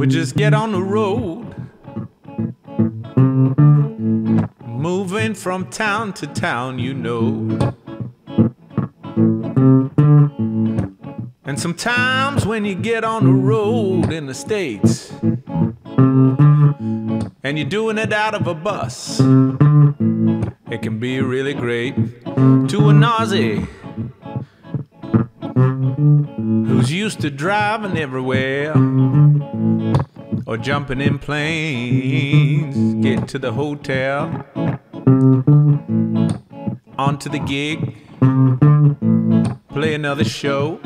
We just get on the road. Moving from town to town, you know. And sometimes when you get on the road in the States, and you're doing it out of a bus, it can be really great to an Aussie who's used to driving everywhere or jumping in planes, get to the hotel, onto the gig, play another show,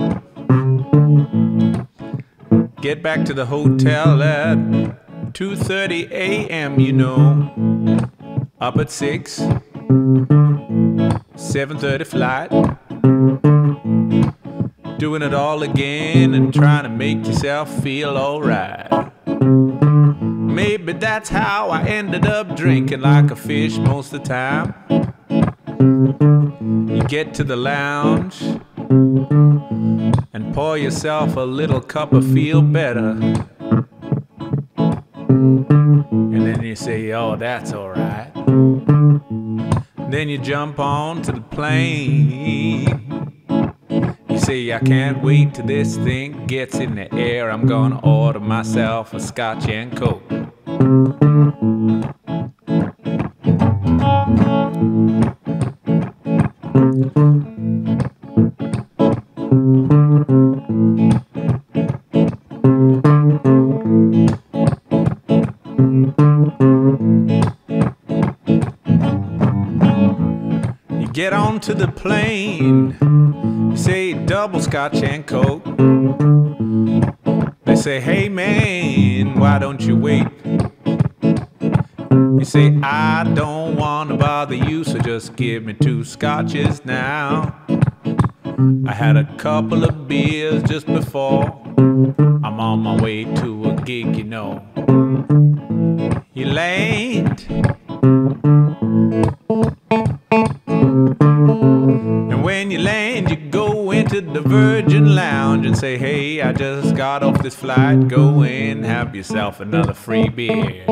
get back to the hotel at 2:30 a.m. You know, up at six, 7:30 flight. Doing it all again and trying to make yourself feel alright. Maybe that's how I ended up drinking like a fish most of the time. You get to the lounge and pour yourself a little cup of feel better. And then you say, oh, that's alright. Then you jump on to the plane. You say, I can't wait till this thing gets in the air. I'm gonna order myself a scotch and coke. You get onto the plane, you say double scotch and coke. They say, hey man, why don't you wait? You say, I don't want to bother you, so just give me two scotches now. I had a couple of beers just before. I'm on my way to a gig, you know. You late? And when you land, you go into the Virgin Lounge and say, Hey, got off this flight. Go in, have yourself another free beer.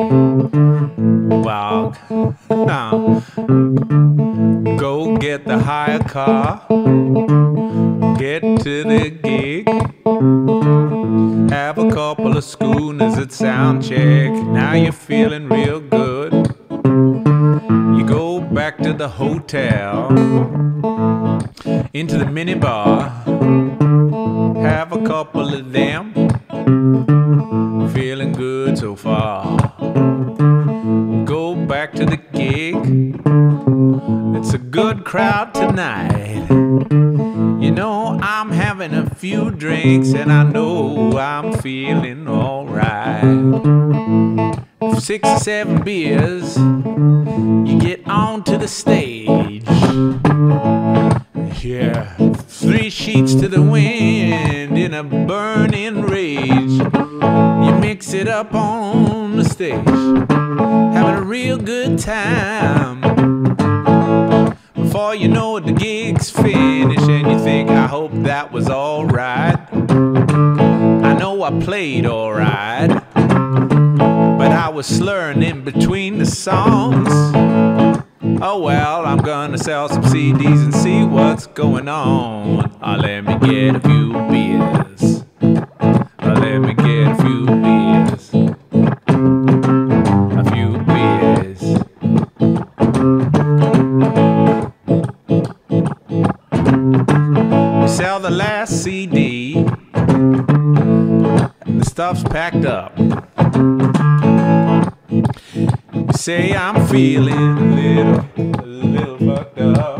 Now, go get the hire car, get to the gig, have a couple of schooners at sound check. Now you're feeling real good. You go back to the hotel, into the minibar, couple of them, feeling good so far. Go back to the gig, it's a good crowd tonight. You know, I'm having a few drinks and I know I'm feeling alright. Six or seven beers, you get onto the stage. Yeah, three sheets to the wind a burning rage. You mix it up on the stage, having a real good time. Before you know it, the gig's finished, and you think, I hope that was alright. I know I played alright, but I was slurring in between the songs. Oh well, I'm gonna sell some CDs and see what's going on. Oh, let me get a few beers. Oh, let me get a few beers. A few beers. Sell the last CD. The stuff's packed up. Say I'm feeling a little, a little fucked up.